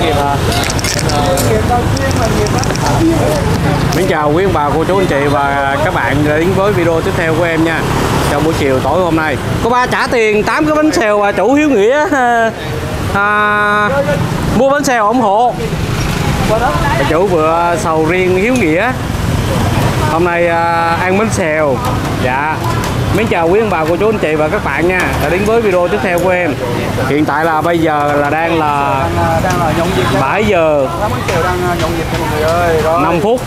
nghiệp à. Mến chào quý ông bà, cô chú, anh chị và các bạn đến với video tiếp theo của em nha. Trong buổi chiều tối hôm nay. Cô ba trả tiền 8 cái bánh xèo và chủ Hiếu Nghĩa à, Mua bánh xèo ủng hộ. Và chủ vừa sầu riêng Hiếu Nghĩa. Hôm nay à, ăn bánh xèo. Dạ. Mến chào quý ông bà, cô chú, anh chị và các bạn nha. Đã đến với video tiếp theo của em. Hiện tại là bây giờ là đang là đang, là nhộn 7 giờ năm 5 phút.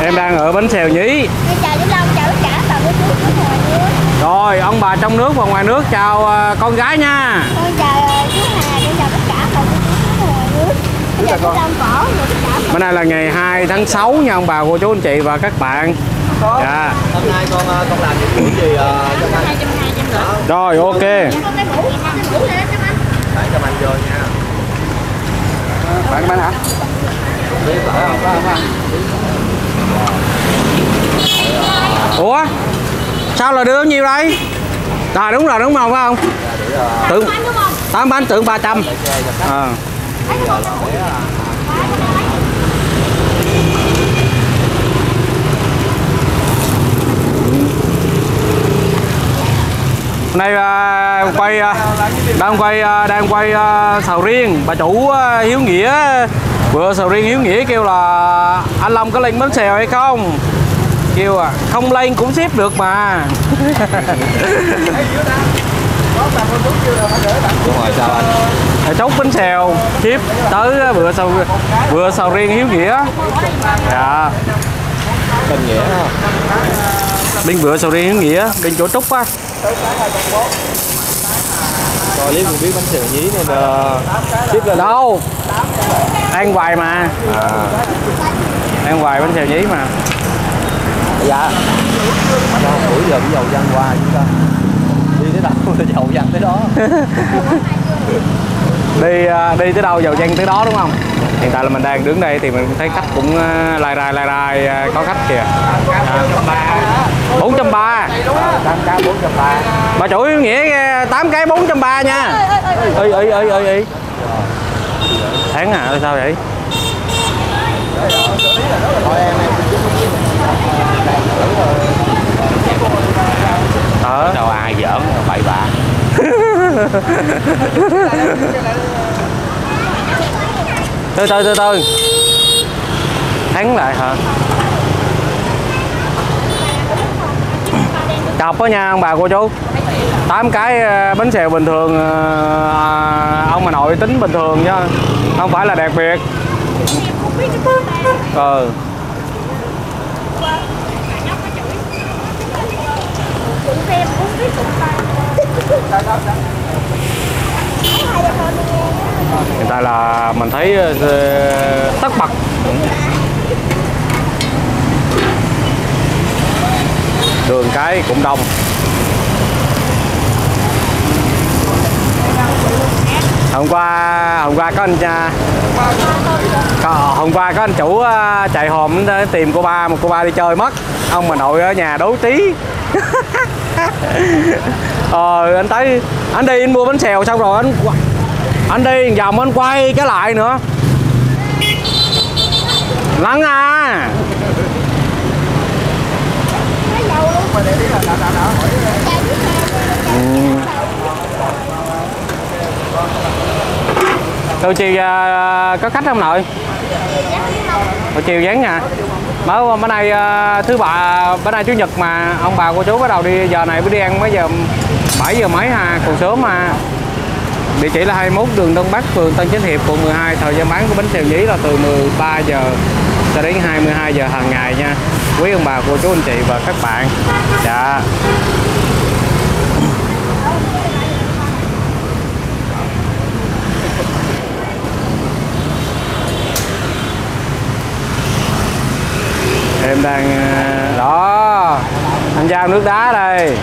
Em đang ở bánh xèo nhí. Rồi ông bà trong nước và ngoài nước chào à, con gái nha. Con chào chú Hà, con chào tất cả bà cô chú Bữa nay là ngày 2 tháng 6 nha ông bà cô chú anh chị và các bạn. Dạ. Hôm nay con ờ, con làm những buổi gì ờ, cho anh? Trăm trăm rưỡi Rồi ok. Con cái mũ, cái mũ này đó cho anh. Để cho anh vô nha. Bạn các bạn hả? Biết phải không có không anh Ủa Sao là đưa nhiêu đây? À đúng rồi đúng không phải không? Tưởng? 8 bánh tưởng 300 à. Hôm nay à, quay à, đang quay à, đang quay à, sầu riêng. Bà chủ à, Hiếu Nghĩa vừa sầu riêng Hiếu Nghĩa kêu là anh Long có lên bánh xèo hay không? Kêu à không lên cũng ship được mà. Đúng rồi sao anh. Rồi chốt bánh xèo ship tới vừa sầu vừa sầu riêng Hiếu Nghĩa. Dạ. Tình nghĩa. Bên vừa sầu riêng Hiếu Nghĩa bên chỗ Trúc á rồi clip mình biết bánh xèo nhí này là biết là đâu? Ăn hoài mà. À. ăn hoài bánh xèo nhí mà. Dạ. Cho buổi giờ dầu dân qua chúng ta. Đi tới đâu dầu dân tới đó. Đi ờ, đi tới đâu dầu dân tới đó đúng không? Hiện tại là mình đang đứng đây thì mình thấy khách cũng ờ, lai rai lai rai ờ, có khách kìa. À, 430 8 cái 430 Bà chủ nghĩa 8 cái 430 nha. Ơi ơi ơi ơi ơi, Tháng à sao vậy? Ờ Đâu ai giỡn bậy bạ. Từ từ từ từ. Tháng lại hả? Chọc đó nha ông bà cô chú. Tám cái ờ, bánh xèo bình thường ờ, à, ông bà nội tính bình thường chứ không phải là đặc biệt. Ờ. Hiện tại là mình thấy ờ, tất bật. Đường cái cũng đông. Hôm qua hôm qua có anh à, cha hôm qua có anh chủ à, chạy hòm đến tìm cô ba một cô ba đi chơi mất. Ông bà nội ở nhà đấu tí. ờ anh thấy, anh đi, anh mua bánh xèo xong rồi anh anh đi, vòng anh quay cái lại nữa. Lắng à. Từ chiều giờ ờ, có khách không nội? từ chiều vắng nha. Mới bữa nay ờ, thứ ba bữa nay chủ nhật mà ông bà cô chú bắt đầu đi giờ này mới đi ăn mấy giờ 7 giờ mấy ha, còn sớm mà. Địa chỉ là 21 đường Đông Bắc, phường Tân Chánh Hiệp, quận 12. Thời gian bán của bánh xèo nhí là từ 13 giờ cho đến 22 giờ hàng ngày nha. Quý ông bà, cô chú, anh chị và các bạn. Dạ. Em đang ờ, đó anh giao nước đá đây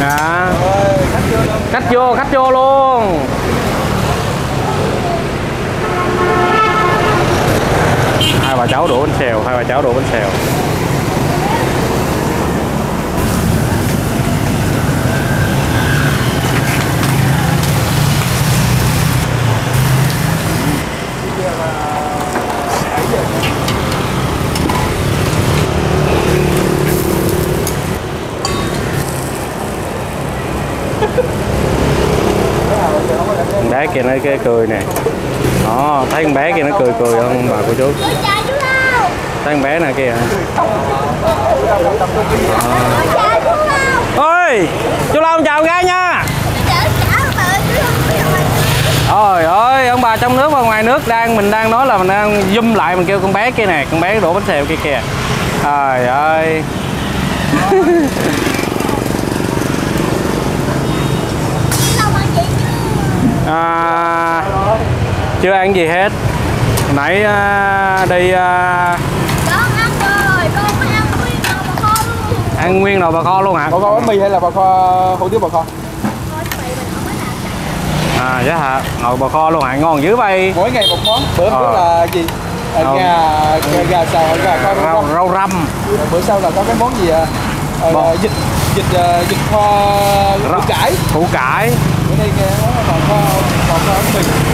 Dạ. Khách vô, khách vô luôn. Hai bà cháu đổ bánh xèo, hai bà cháu đổ bánh xèo. Kia nó cái cười nè. Đó thấy con bé kia nó cười cười không bà cô chú? Thấy con bé nè kia Ôi chú ờ. ôi chú long chào gái nha. Trời ơi, ông bà trong nước và ngoài nước đang mình đang nói là mình đang zoom lại mình kêu con bé kia nè, con bé đổ bánh xèo kia kìa. Trời ơi. Chú Lâu ăn gì chưa À, chưa ăn gì hết. Nãy à, đi à, Con ăn nguyên đầu mà kho luôn ăn nguyên nồi bò kho luôn hả? Bò kho bánh mì hay là bò kho hủ tiếu bò kho? À, dạ hả? Nồi bò kho luôn hả? Ngon dữ vậy. Mỗi ngày một món. Bữa Ờ. là gì? À, Ờ. gà, gà, xào, gà kho rau Rau, răm. rau răm, Bữa sau là có cái món gì à? Ờ, Bò. vịt vịt ờ, vịt kho củ cải. củ cải. Bữa nay nghe món là bò kho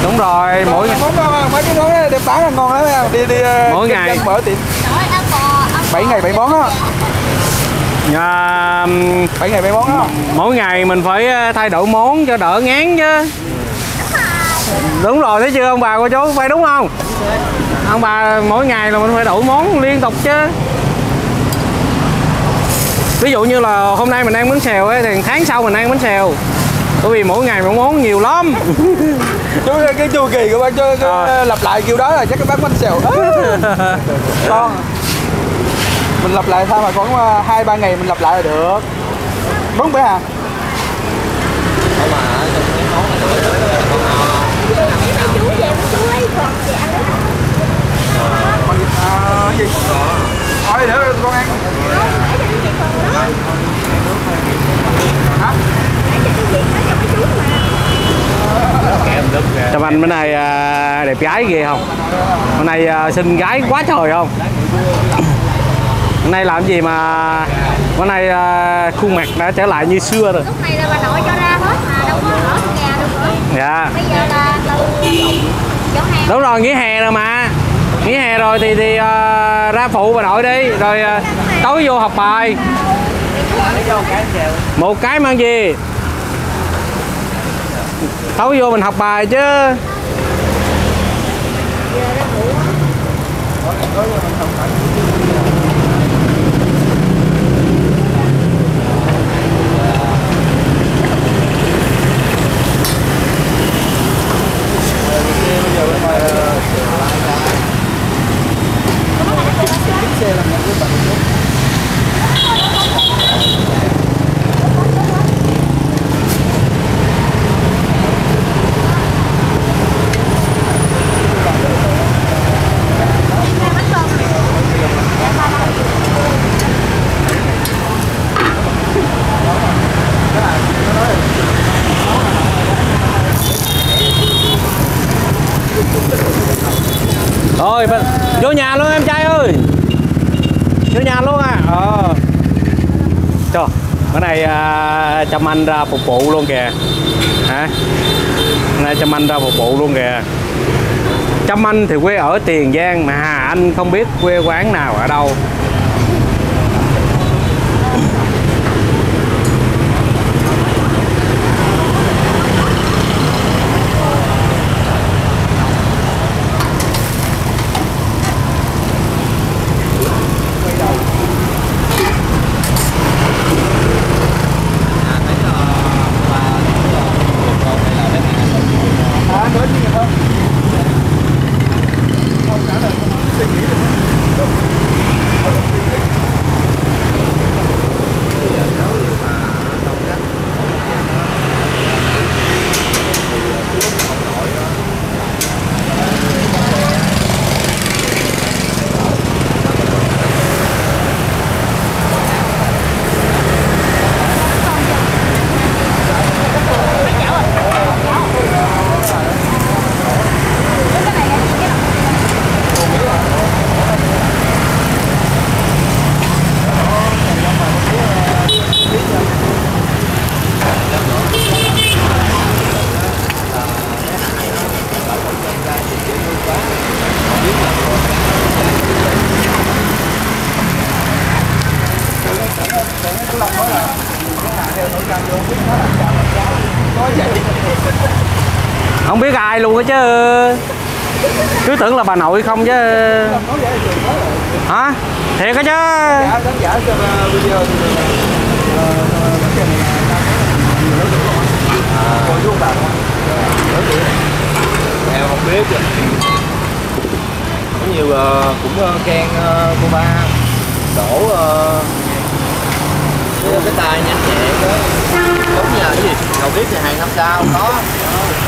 Đúng rồi, mỗi món mấy cái món này đẹp bán là ngon lắm. Đi đi ờ, Mỗi ngày. mở tiệm 7 ngày 7 món á. à, 7 ngày 7 món á. mỗi ngày mình phải à, thay đổi món cho đỡ ngán chứ. đúng rồi thấy chưa ông bà cô chú phải đúng không ông bà mỗi ngày là mình phải đổi món liên tục chứ ví dụ như là hôm nay mình ăn bánh xèo ấy thì tháng sau mình ăn bánh xèo bởi vì mỗi ngày một món nhiều lắm Chú cái chu kỳ của bác cho Ờ. lặp lại kiểu đó là chắc cái bác bánh xèo. con mình lặp lại sao mà khoảng ờ, hai ba ngày mình lặp lại là được đúng phải à chú chú còn à, gì hỏi để con ăn Không, để cho chị còn đó hả Để cho chị nó cho mấy chú Trâm Anh bữa nay à, đẹp gái ghê không? Hôm nay à, xinh gái quá trời không? Hôm nay làm gì mà hôm nay à, khuôn mặt đã trở lại như xưa rồi. Lúc này là bà nội cho ra hết mà đâu có ở nhà đâu nữa. Dạ. Bây giờ là từ chỗ hàng. Đúng rồi nghỉ hè rồi mà. Nghỉ hè rồi thì thì ra phụ bà nội đi. Rồi tối vô học bài. Một cái mang gì tối vô mình học bài chứ. Thôi bên- vô nhà luôn em trai ơi Vô nhà luôn à Ờ Trời Bữa nay à, Anh ra phục vụ luôn kìa. Hả? Bữa nay Trâm Anh ra phục vụ luôn kìa. Chăm Anh thì quê ở Tiền Giang Mà Hà Anh không biết quê quán nào ở đâu. Không ai luôn á chứ? Cứ tưởng là bà nội không chứ. Hả? Thiệt á chứ. Thì cái nhiều em không biết có nhiều ờ, cũng uh, khen ờ, cô ba đổ cái, tay nhanh nhẹn đó. Đúng nhờ cái gì? Đầu biết thì hàng năm sau có.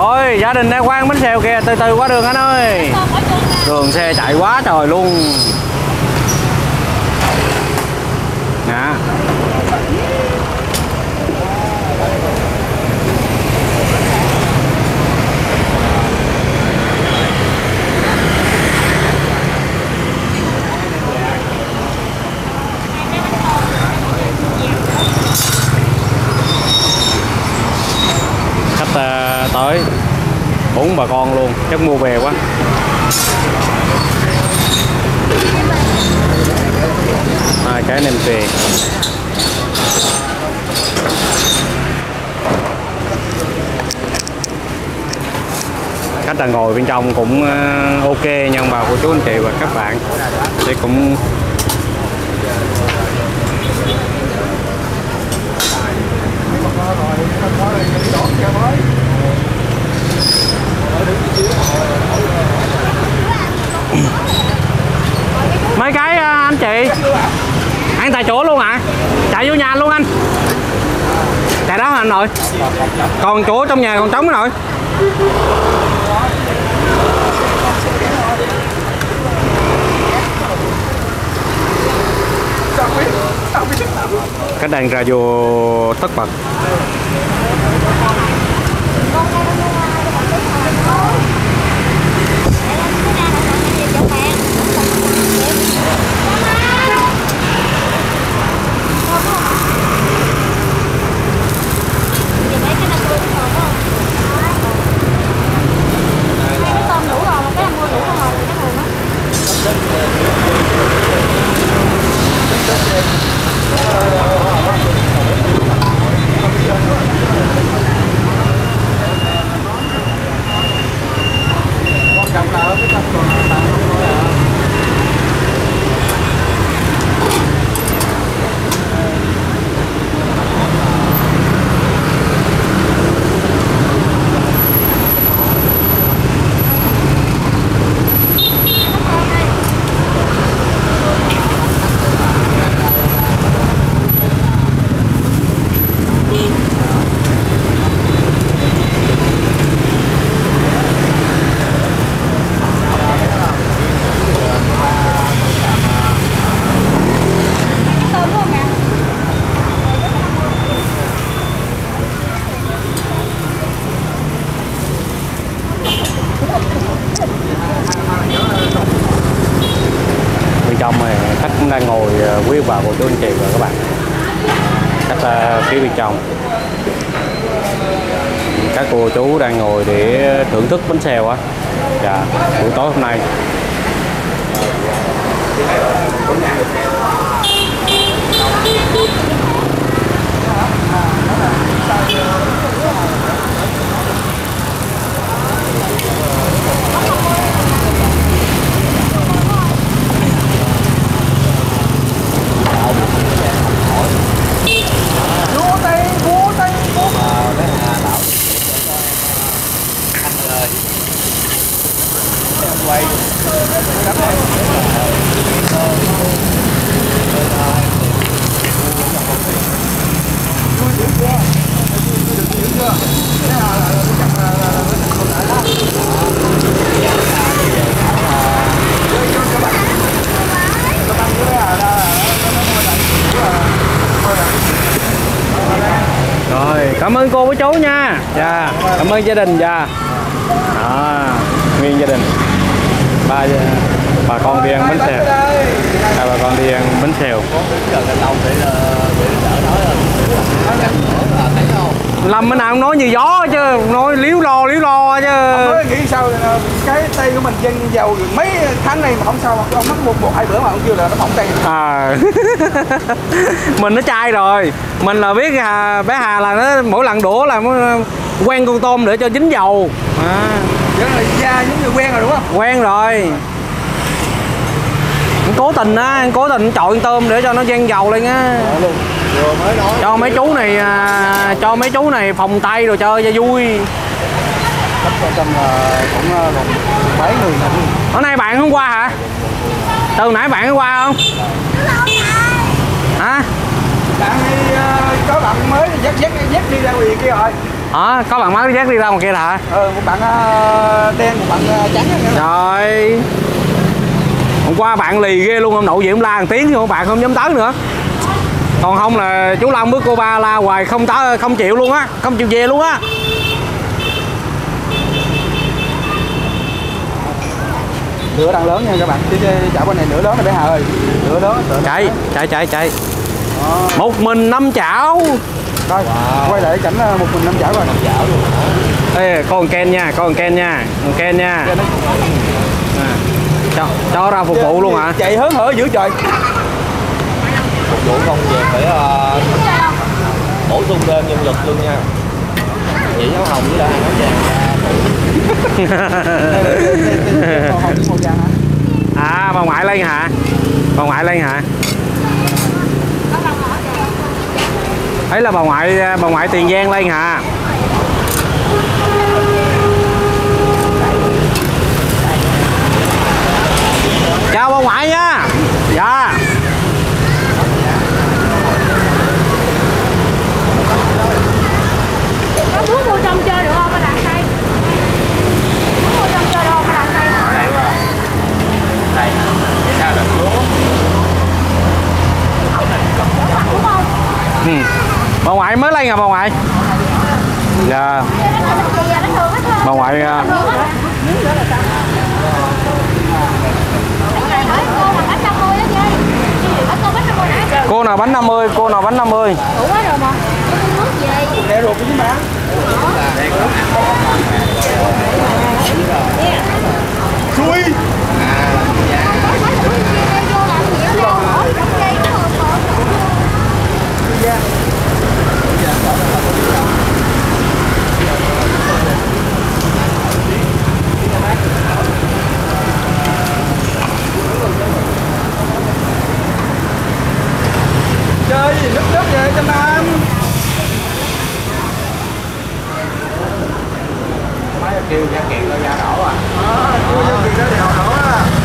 rồi, gia đình đang quan bánh xèo kìa, từ từ qua đường anh ơi. Đường xe chạy quá trời luôn. Nè. Khách à, tới. Bốn bà con luôn, chắc mua về quá. Hai cái nem tiền khách đang ngồi bên trong cũng à, ok nhưng mà cô chú anh chị và các bạn. Thì cũng mấy cái à, anh chị? Ăn tại chỗ luôn hả? Chạy vô nhà luôn anh. Chạy đó hả anh nội? Còn chỗ trong nhà còn trống rồi cái đang ra vô tất bật. Xèo á. Dạ buổi tối hôm nay vỗ tay vỗ tay vỗ mà mấy hà lão anh ơi em quay cảm ơn cô với chú nha dạ cảm ơn gia đình dạ đó nguyên gia đình. Ba bà con đi ăn bánh xèo. Hai bà con đi ăn bánh xèo. Giờ cái lòng để là để đỡ nói là thấy không lâm bữa nào cũng nói như gió chứ nói liếu lo liếu lo chứ. Nghĩ sao cái tay của mình dân giàu mấy tháng này mà không sao không mất một một hai bữa mà ông kêu là nó bỏng tay. À mình nó chai rồi. Mình là biết hà, bé hà là nó mỗi lần đũa là nó quen con tôm để cho dính dầu. À, là da giống như quen rồi đúng không? Quen rồi. Anh cố tình á anh cố tình con tôm để cho nó ven dầu lên á. Cho mấy chú này à, cho mấy chú này phòng tay rồi chơi cho vui. Người nữa hôm nay bạn hôm qua hả? Từ nãy bạn hôm qua không? Hả? Bạn đi ờ, có bạn mới dắt dắt dắt đi ra ngoài kia rồi hả có bạn mới dắt đi ra ngoài kia hả? Ờ một bạn ờ, đen một bạn ờ, trắng Trời. Hôm qua bạn lì ghê luôn ông nội gì cũng la một tiếng nhưng mà bạn không dám tới nữa. Còn không là chú Long với cô ba la hoài không tới không chịu luôn á Không chịu về luôn á. Lửa đang lớn nha các bạn. Chứ chảo bên này lửa lớn này bé hà ơi. Lửa lớn lửa Chạy chạy chạy chạy. Một mình năm chảo Đây, quay lại cảnh ờ, một mình năm chảo rồi chảo luôn Ê, con Ken nha, con Ken nha Con Ken nha Cho à. cho, cho ra phục vụ luôn hả chạy hớn hở dữ trời phục vụ công việc phải ờ, bổ sung thêm nhân lực luôn nha chị giáo hồng với lại nói vàng À bà ngoại lên hả Bà ngoại lên hả ấy là bà ngoại bà ngoại tiền giang lên hả chào bà ngoại nha. Dạ. Có bà ngoại mới lên à bà ngoại? Dạ. Bà ngoại à, cô nào bánh 50 cô nào bánh 50 Đủ quá rồi mà để ruột của chúng Chơi gì nước nước vậy cho nam máy kêu ra kiện ra ra đổ à. Cua vô kỳ đó đèo đổ à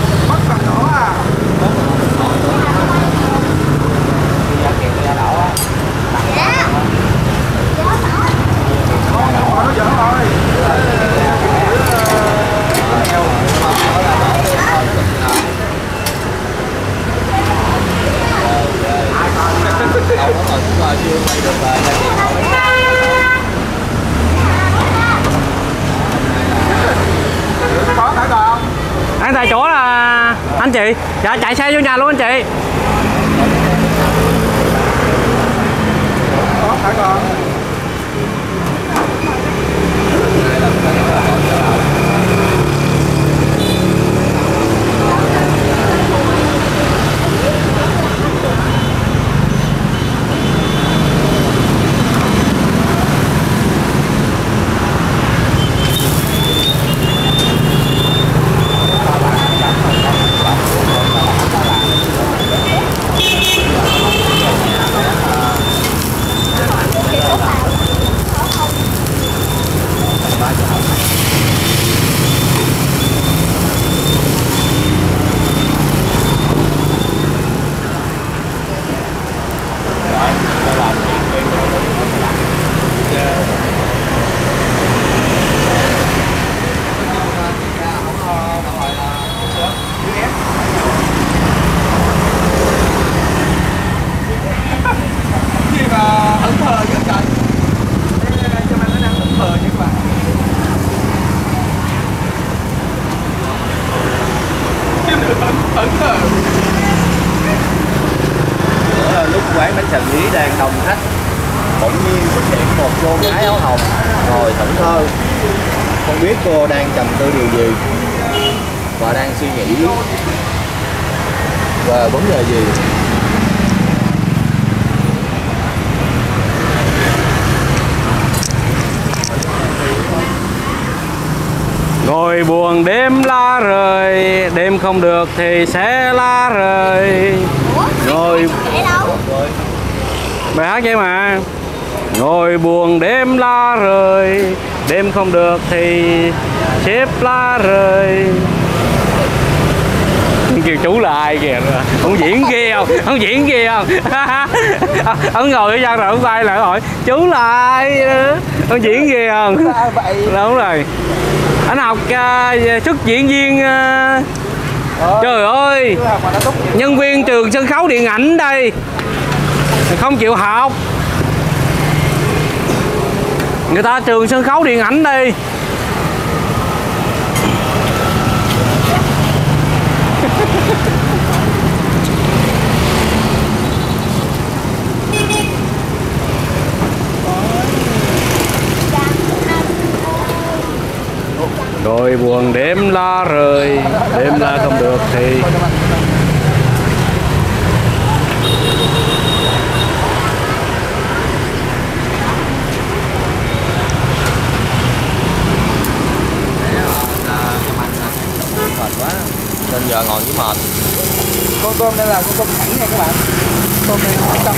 cô gái áo hồng. Ngồi thẫn thơ. Không biết cô đang trầm tư điều gì và đang suy nghĩ về vấn đề gì? Ngồi buồn đêm la rời Đêm không được thì sẽ la rời. Ngồi bài hát vậy mà Ngồi buồn đêm la rời Đêm không được thì xếp la rời. Kêu chú là ai kìa? Ông diễn ghê không? Ông diễn ghê không? Ông ngồi ở gian rồi ông quay lại hỏi chú là ai? Ông diễn ghê không? Đúng rồi anh học uh, xuất diễn viên uh, Ờ, trời ơi nhân viên trường sân khấu điện ảnh đây. Không chịu học người ta trường sân khấu điện ảnh đi. Rồi buồn đêm la rời, đêm la không được thì mệt quá nên giờ ngồi với mệt. Con tôm đây là con tôm thẳng nha các bạn. Tôm này không tâm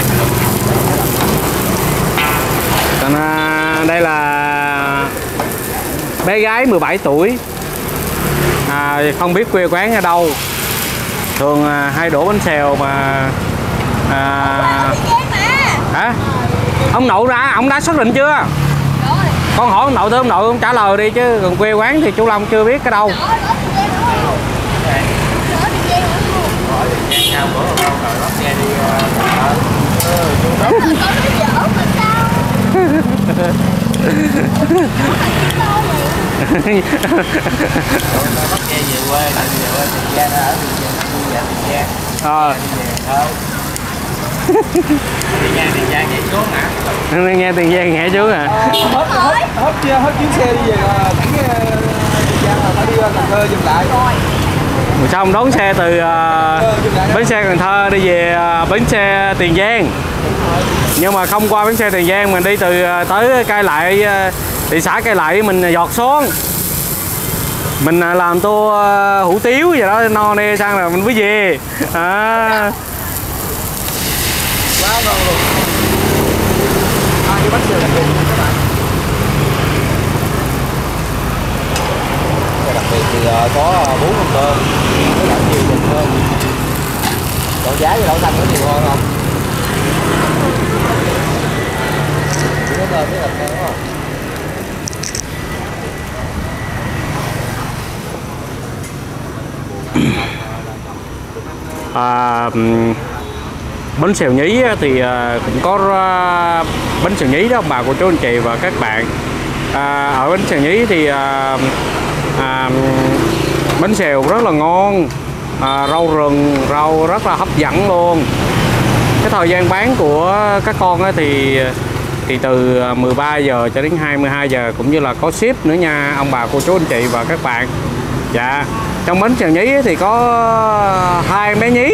Còn à, đây là bé gái 17 tuổi. À, không biết quê quán ở đâu. Thường à, hay đổ bánh xèo mà à, hả? Ông nội ra ông đã xác định chưa? Rồi. Con hỏi ông nội thôi ông nội ông trả lời đi chứ. Còn quê quán thì chú Long chưa biết cái đâu đó đó đi chơi đúng không đó đi chơi đúng sao bữa không rồi bắt xe đi con nó dở mà sao bắt xe về quê về quê tiền giang ở tiền giang tiền giang ờ tiền giang tiền giang nhảy xuống hả nghe tiền giang nghe chú à. Hết hết hết hết chuyến xe đi về là thẳng ờ, Tiền Giang là phải đi qua Cần Thơ dừng lại sao xong đón xe từ uh, bến xe Cần Thơ đi về uh, bến xe Tiền Giang. Nhưng mà không qua bến xe Tiền Giang mình đi từ uh, tới Cai Lại thị xã Cai Lại mình giọt xuống. Mình làm tô hủ tiếu gì đó no nê sang là mình mới về. À, quá ngon luôn. À, cái bánh xèo đặc biệt nha các bạn đặc biệt thì ờ, có ờ, bún con tôm với lại nhiều thịt hơn còn giá với đậu xanh có nhiều hơn không? Chỉ có tôm thịt đúng không à, bánh xèo nhí thì à, cũng có à, bánh xèo nhí đó bà cô chú anh chị và các bạn. À, ở bánh xèo nhí thì à, à, bánh xèo rất là ngon à, rau rừng rau rất là hấp dẫn luôn. Cái thời gian bán của các con thì thì từ à, 13 giờ cho đến 22 giờ cũng như là có ship nữa nha ông bà cô chú anh chị và các bạn. Dạ. Trong bánh xèo nhí thì có hai bé nhí.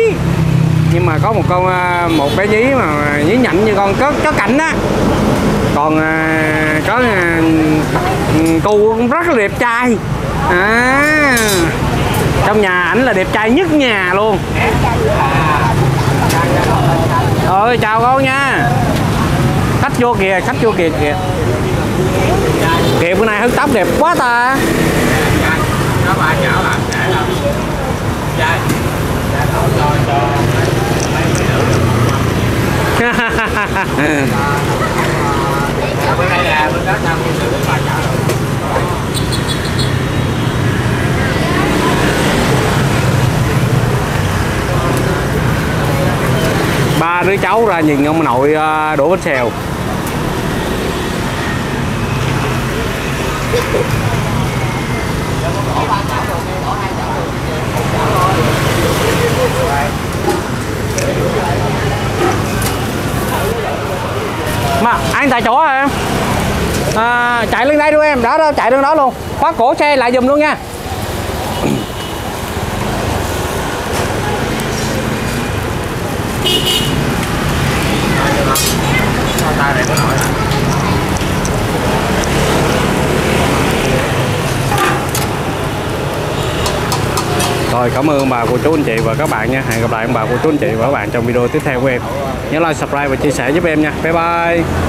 Nhưng mà có một con à, một bé nhí mà nhí nhảnh như con có có cảnh á. Còn à, có ừ, cu cũng rất là đẹp trai. À, trong nhà ảnh là đẹp trai nhất nhà luôn. Ơi chào con nha. Khách vô kìa, khách vô kìa kìa. Kìa, bữa nay hớt tóc đẹp quá ta. có ba chảo làm để không trai cho cho mấy ba đứa cháu ra nhìn ông nội ờ, đổ bánh xèo. Mà anh tại chỗ em? À, chạy lên đây luôn em đó đó chạy lên đó luôn. Khóa cổ xe lại dùm luôn nha. Tay này có nổi hả Rồi cảm ơn bà cô chú anh chị và các bạn nha. Hẹn gặp lại ông bà cô chú anh chị và các bạn trong video tiếp theo của em. Nhớ like, subscribe và chia sẻ giúp em nha. Bye bye.